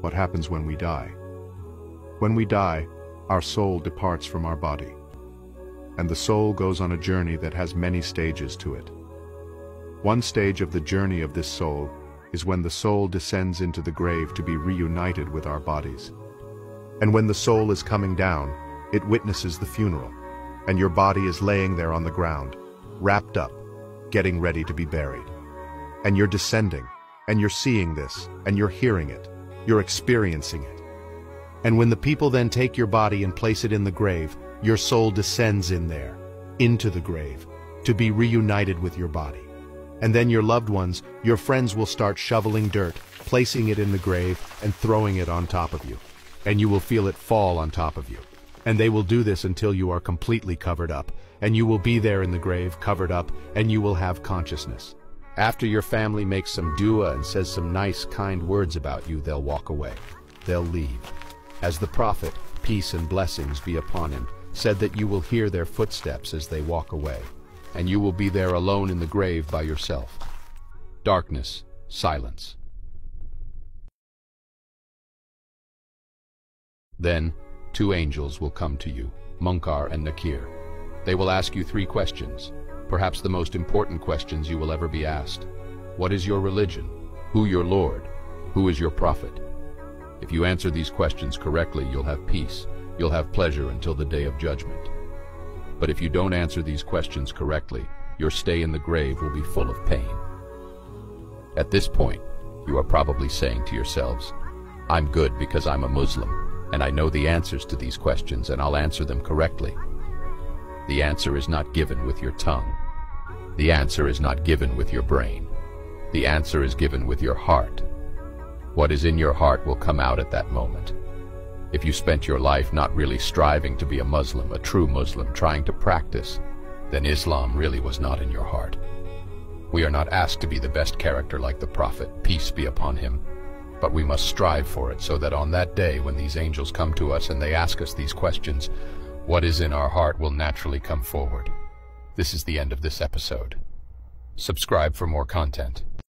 what happens when we die. When we die, our soul departs from our body. And the soul goes on a journey that has many stages to it. One stage of the journey of this soul is when the soul descends into the grave to be reunited with our bodies. And when the soul is coming down, it witnesses the funeral, and your body is laying there on the ground, wrapped up, getting ready to be buried. And you're descending, and you're seeing this, and you're hearing it, you're experiencing it. And when the people then take your body and place it in the grave, your soul descends in there, into the grave, to be reunited with your body. And then your loved ones, your friends will start shoveling dirt, placing it in the grave, and throwing it on top of you. And you will feel it fall on top of you. And they will do this until you are completely covered up, and you will be there in the grave, covered up, and you will have consciousness. After your family makes some dua and says some nice, kind words about you, they'll walk away. They'll leave. As the Prophet, peace and blessings be upon him, said that you will hear their footsteps as they walk away, and you will be there alone in the grave by yourself. Darkness, silence. Then, two angels will come to you, Munkar and Nakir. They will ask you three questions perhaps the most important questions you will ever be asked. What is your religion? Who your Lord? Who is your prophet? If you answer these questions correctly, you'll have peace. You'll have pleasure until the day of judgment. But if you don't answer these questions correctly, your stay in the grave will be full of pain. At this point, you are probably saying to yourselves, I'm good because I'm a Muslim, and I know the answers to these questions and I'll answer them correctly. The answer is not given with your tongue. The answer is not given with your brain. The answer is given with your heart. What is in your heart will come out at that moment. If you spent your life not really striving to be a Muslim, a true Muslim, trying to practice, then Islam really was not in your heart. We are not asked to be the best character like the Prophet, peace be upon him, but we must strive for it so that on that day when these angels come to us and they ask us these questions, what is in our heart will naturally come forward. This is the end of this episode. Subscribe for more content.